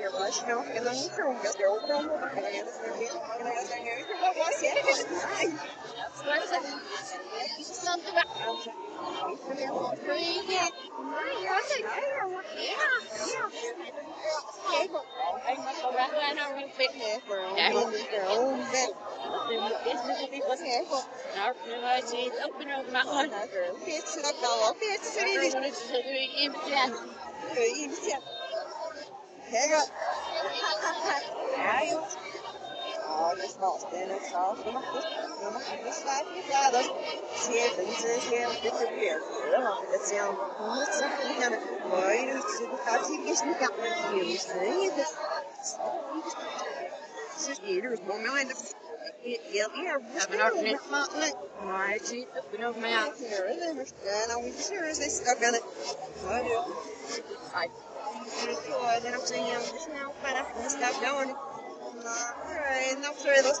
Irrational feeling from the children. Ja. Så fint. Fint färg. Sånt var. Ja, det smakar det sa så mycket. Det måste bli svårt att göra. Se, det är helt det blir. Det var det ser ut så här. Oj, det ser ut att det är så mycket. Det är så det. Så är det på mig ändå. Jag är Men har ni smakat? Nej, det är nog before I'm saying just now going. Alright, and I'm sorry, let's,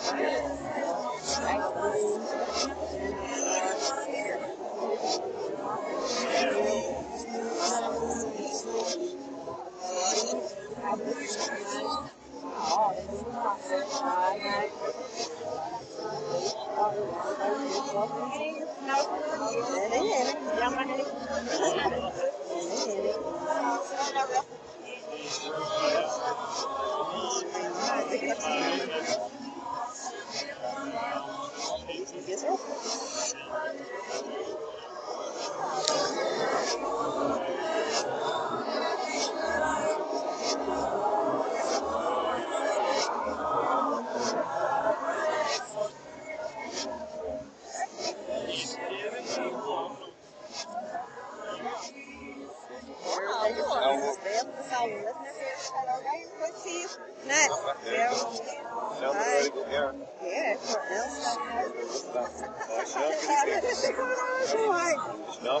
Thank you. Yes, sir. Ja, Ja,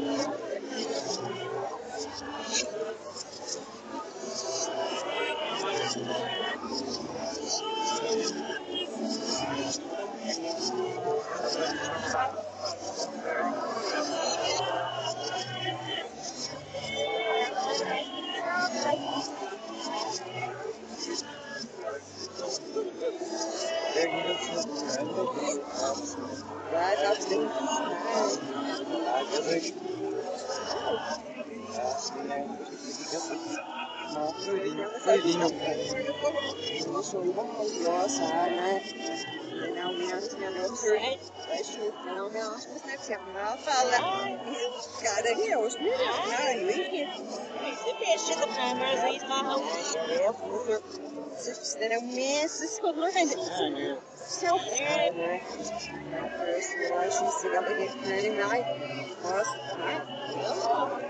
Yeah. Then a miss is for learning. Self. First, you know, she's sitting up against Friday night. First, Det är över natt så jag ska lyssna så jag ska jag var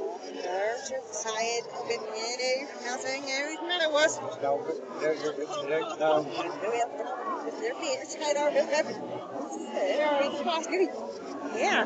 nerve side been ready nothing everything was already costing. Yeah.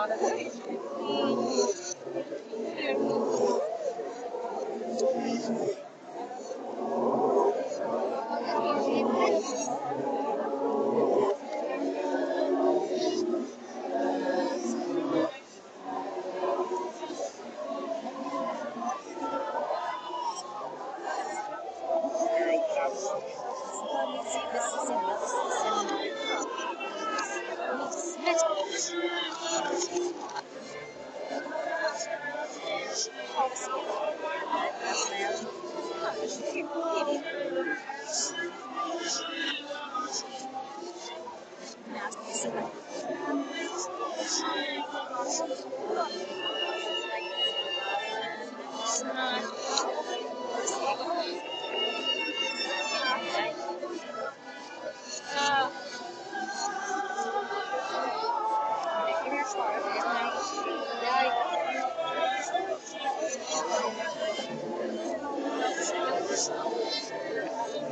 على الحديث Thank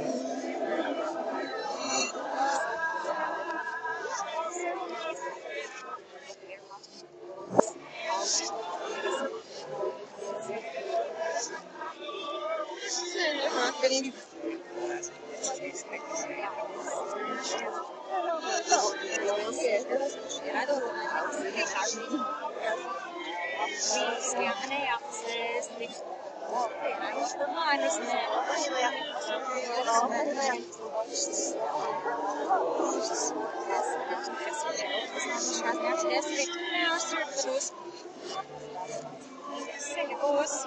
you. M&A. We, well, I was.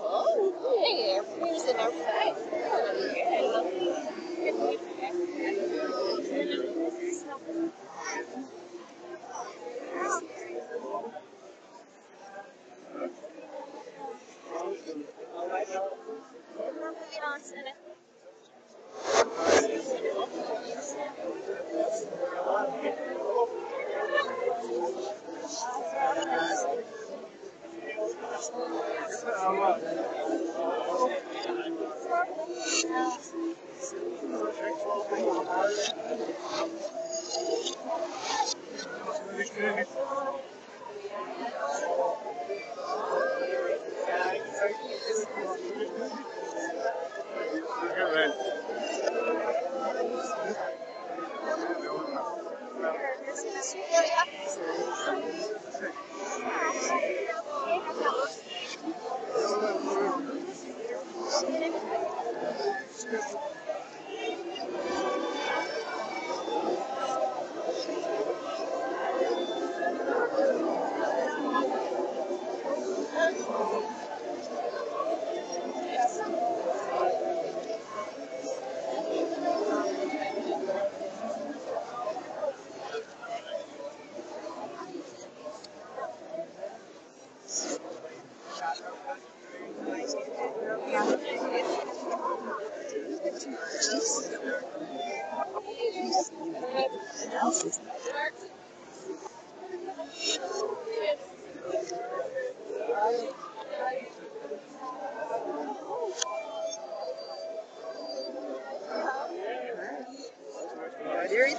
one night. Sjung Ingen mouse. Oh, hey, here's an outside.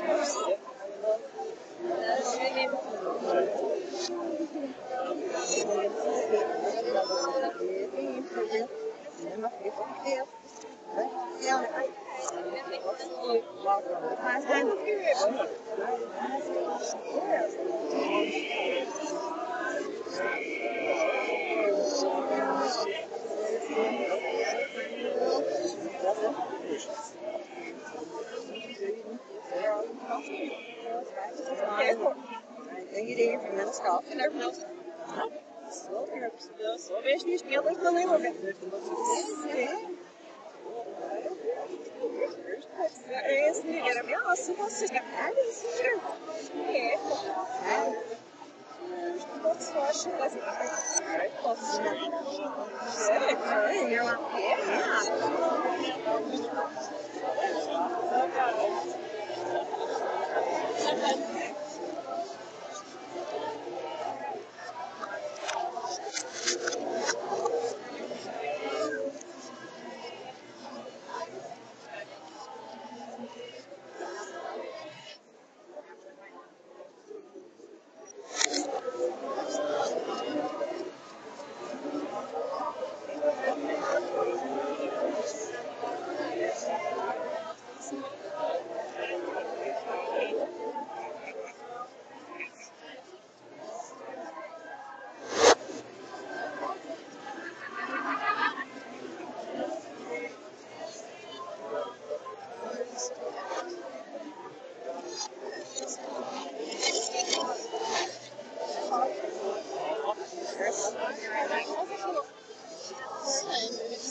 to sit. En iedereen van mijn schap everyone else. Zo, zo wees niet speelt dan alleen maar. Is niet meer. Ja, så måste jag.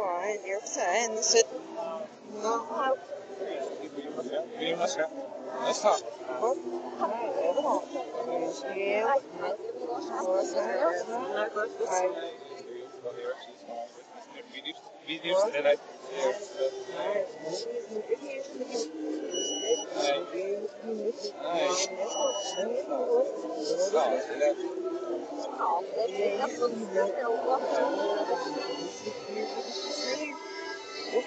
Ai, muito ai. Ja, dan denk je, ja,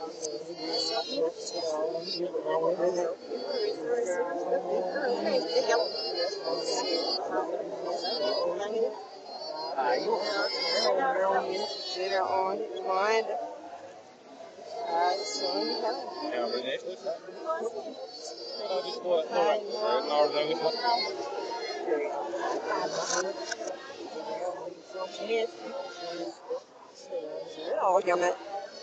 Well, we didn't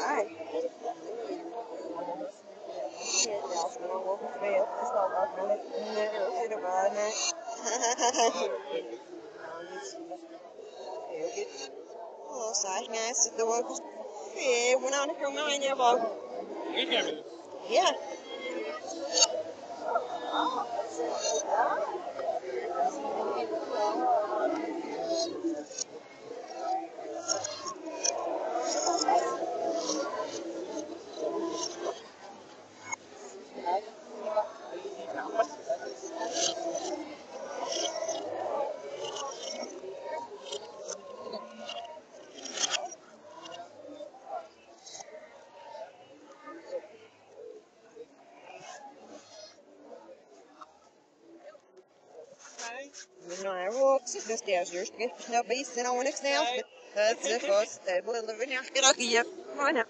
Alright. Hello, side guys. The workers. Hey, we're not from mine, yeah, Bob. Yeah. جوج شنو بيسنا ونفسنا يوصل هذا فوس تابو لبني حكي راكية وانا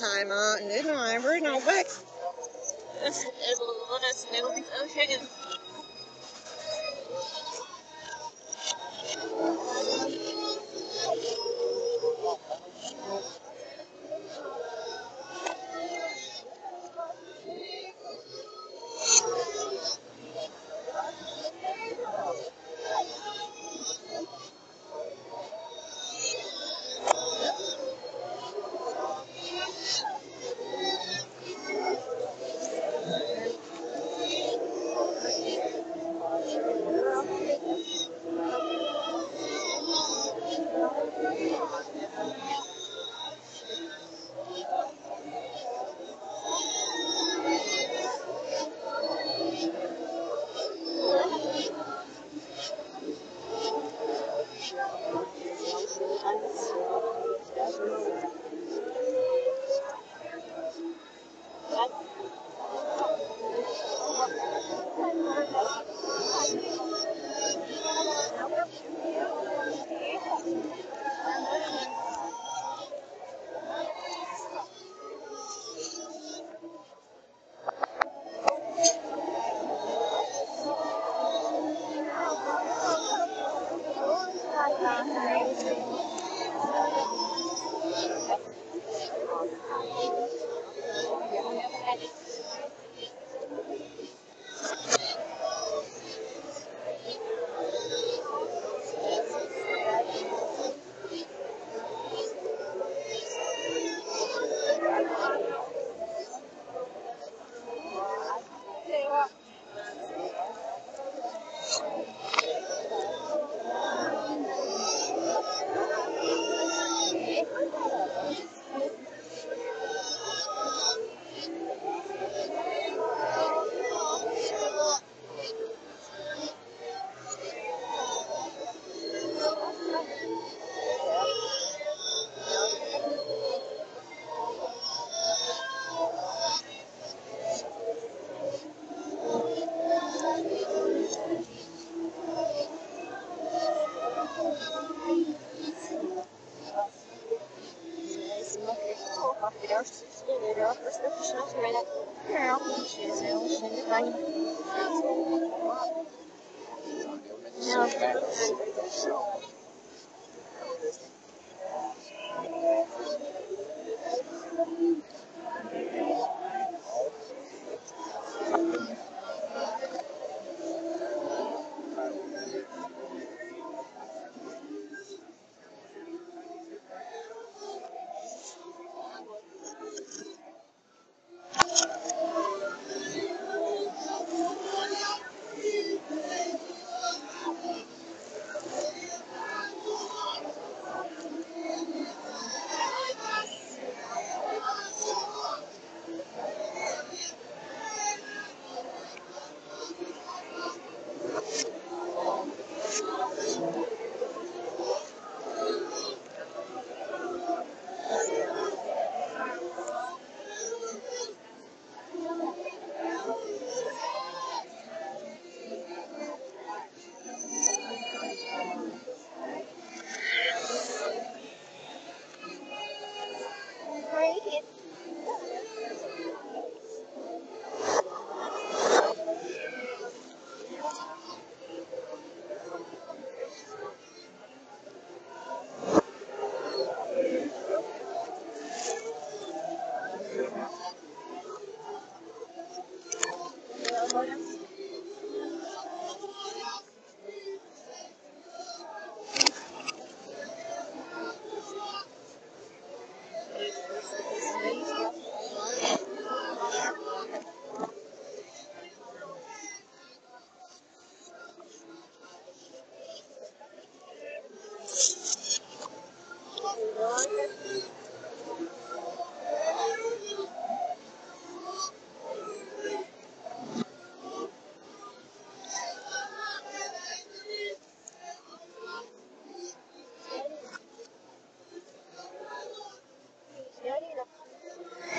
Time out, and then I'm burning out back us and love us and all these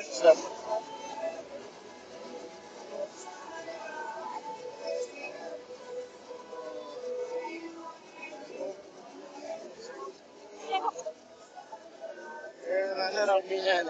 that. Step. Eh, non era un bignano.